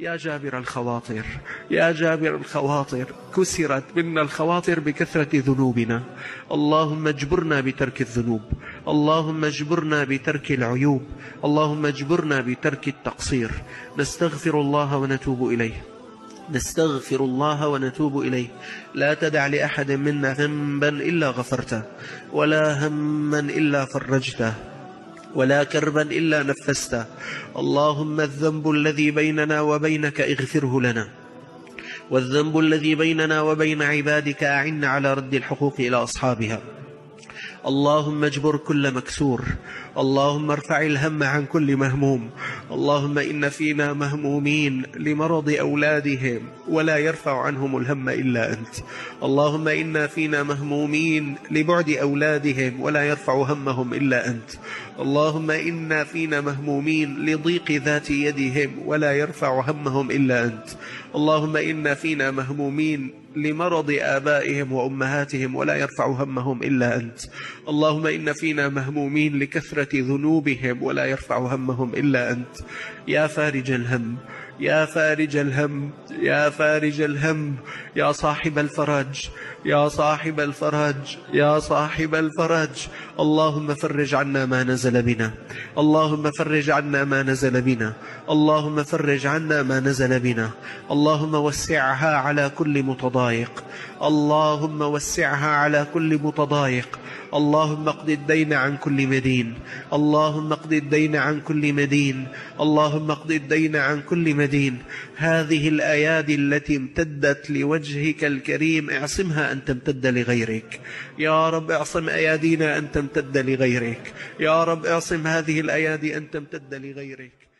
يا جابر الخواطر يا جابر الخواطر كسرت منا الخواطر بكثرة ذنوبنا. اللهم اجبرنا بترك الذنوب اللهم اجبرنا بترك العيوب اللهم اجبرنا بترك التقصير. نستغفر الله ونتوب إليه. نستغفر الله ونتوب إليه. لا تدع لأحد منا ذنبا إلا غفرته ولا هما إلا فرجته. ولا كربا إلا نفسته. اللهم الذنب الذي بيننا وبينك اغفره لنا. والذنب الذي بيننا وبين عبادك أعنا على رد الحقوق إلى أصحابها. اللهم اجبر كل مكسور. اللهم ارفع الهم عن كل مهموم. اللهم إن فينا مهمومين لمرض أولادهم ولا يرفع عنهم الهم إلا أنت. اللهم إنا فينا مهمومين لبعد أولادهم ولا يرفع همهم إلا أنت. اللهم إنا فينا مهمومين لضيق ذات يدهم ولا يرفع همهم إلا أنت. اللهم إنا فينا مهمومين لمرض آبائهم وأمهاتهم ولا يرفع همهم إلا أنت. اللهم إن فينا مهمومين لكثرة ذنوبهم ولا يرفع همهم إلا أنت. يا فارج الهم. يا فارج الهم يا فارج الهم يا صاحب الفرج يا صاحب الفرج يا صاحب الفرج. اللهم فرج عنا ما نزل بنا. اللهم فرج عنا ما نزل بنا. اللهم فرج عنا ما نزل بنا. اللهم وسعها على كل متضايق. اللهم وسعها على كل متضايق. اللهم اقض الدين عن كل مدين. اللهم اقض الدين عن كل مدين. اللهم اقض الدين عن كل مدين. هذه الأيادي التي امتدت لوجهك الكريم اعصمها أن تمتد لغيرك. يا رب اعصم أيادينا أن تمتد لغيرك. يا رب اعصم هذه الأيادي أن تمتد لغيرك.